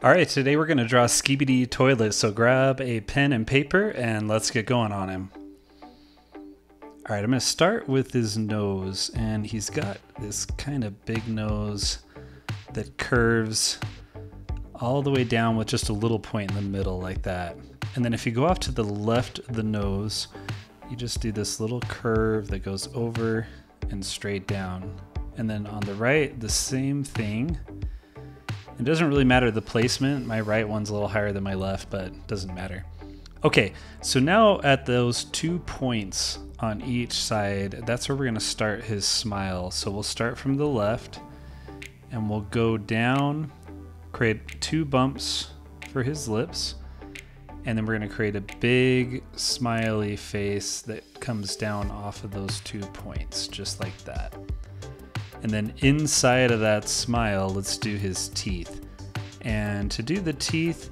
All right, today we're going to draw Skibidi Toilet, so grab a pen and paper and let's get going on him. All right, I'm going to start with his nose, and he's got this kind of big nose that curves all the way down with just a little point in the middle like that. And then if you go off to the left of the nose, you just do this little curve that goes over and straight down. And then on the right, the same thing it doesn't really matter the placement. My right one's a little higher than my left, but it doesn't matter. Okay, so now at those two points on each side, that's where we're gonna start his smile. So we'll start from the left and we'll go down, create two bumps for his lips, and then we're gonna create a big smiley face that comes down off of those two points, just like that. And then inside of that smile, let's do his teeth. And to do the teeth,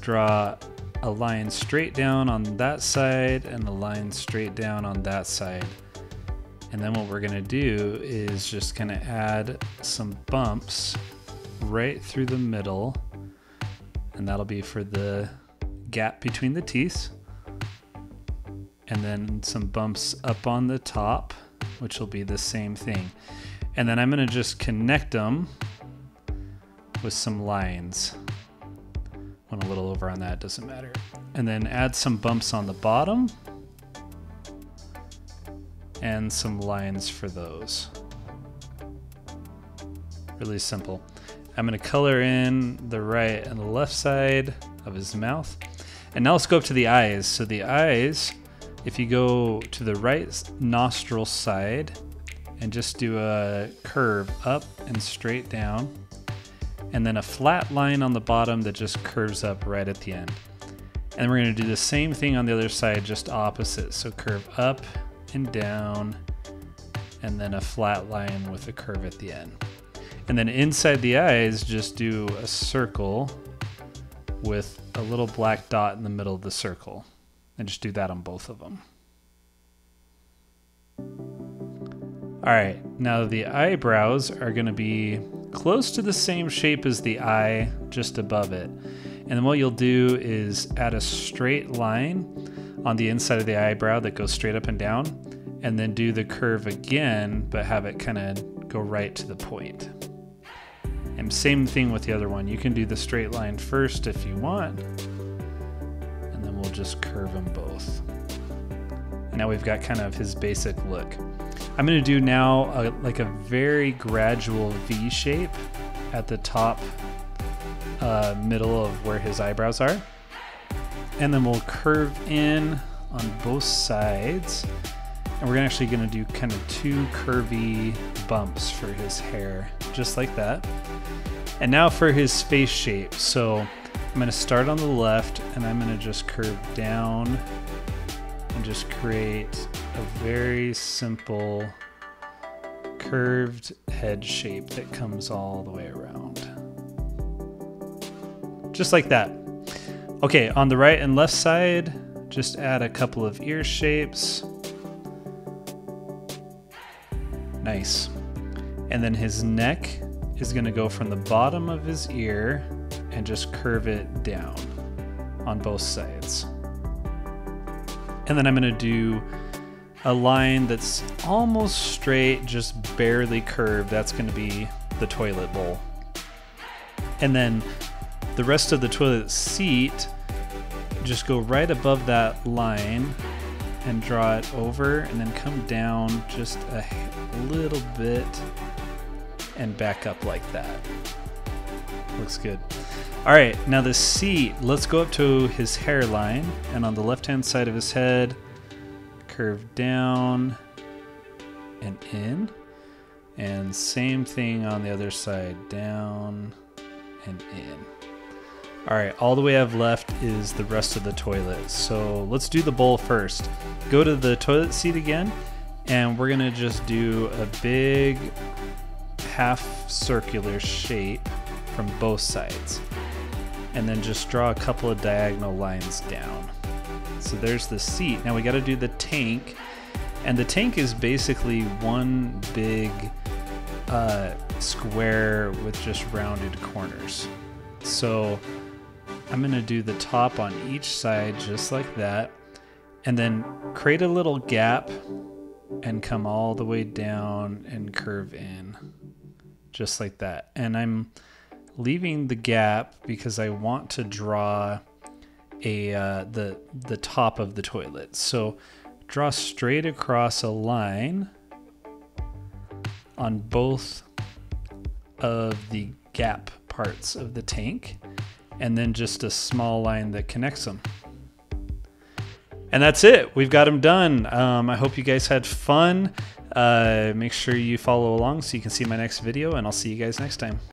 draw a line straight down on that side and a line straight down on that side. And then what we're gonna do is just gonna add some bumps right through the middle. And that'll be for the gap between the teeth. And then some bumps up on the top, which will be the same thing. And then I'm gonna just connect them with some lines. Went a little over on that, doesn't matter. And then add some bumps on the bottom and some lines for those. Really simple. I'm gonna color in the right and the left side of his mouth. And now let's go up to the eyes. So the eyes, if you go to the right nostril side, and just do a curve up and straight down and then a flat line on the bottom that just curves up right at the end. And we're going to do the same thing on the other side, just opposite. So curve up and down, and then a flat line with a curve at the end. And then inside the eyes, just do a circle with a little black dot in the middle of the circle. And just do that on both of them. All right, now the eyebrows are gonna be close to the same shape as the eye, just above it. And then what you'll do is add a straight line on the inside of the eyebrow that goes straight up and down, and then do the curve again, but have it kind of go right to the point. And same thing with the other one. You can do the straight line first if you want, and then we'll just curve them both. Now we've got kind of his basic look. I'm gonna do now a, like a very gradual V shape at the top uh, middle of where his eyebrows are. And then we'll curve in on both sides. And we're actually gonna do kind of two curvy bumps for his hair, just like that. And now for his face shape. So I'm gonna start on the left and I'm gonna just curve down and just create a very simple curved head shape that comes all the way around. Just like that. Okay, on the right and left side, just add a couple of ear shapes. Nice. And then his neck is gonna go from the bottom of his ear and just curve it down on both sides. And then I'm gonna do a line that's almost straight, just barely curved. That's gonna be the toilet bowl. And then the rest of the toilet seat, just go right above that line and draw it over and then come down just a little bit and back up like that. Looks good. All right, now the seat, let's go up to his hairline and on the left-hand side of his head, curve down and in. And same thing on the other side, down and in. All right, all the way I've left is the rest of the toilet. So let's do the bowl first. Go to the toilet seat again, and we're gonna just do a big half circular shape from both sides and then just draw a couple of diagonal lines down. So there's the seat. Now we got to do the tank, and the tank is basically one big uh, square with just rounded corners. So I'm going to do the top on each side just like that. And then create a little gap and come all the way down and curve in just like that. And I'm leaving the gap because I want to draw a uh, the the top of the toilet. So draw straight across a line on both of the gap parts of the tank and then just a small line that connects them. And that's it. We've got them done. Um, I hope you guys had fun. Uh, make sure you follow along so you can see my next video, and I'll see you guys next time.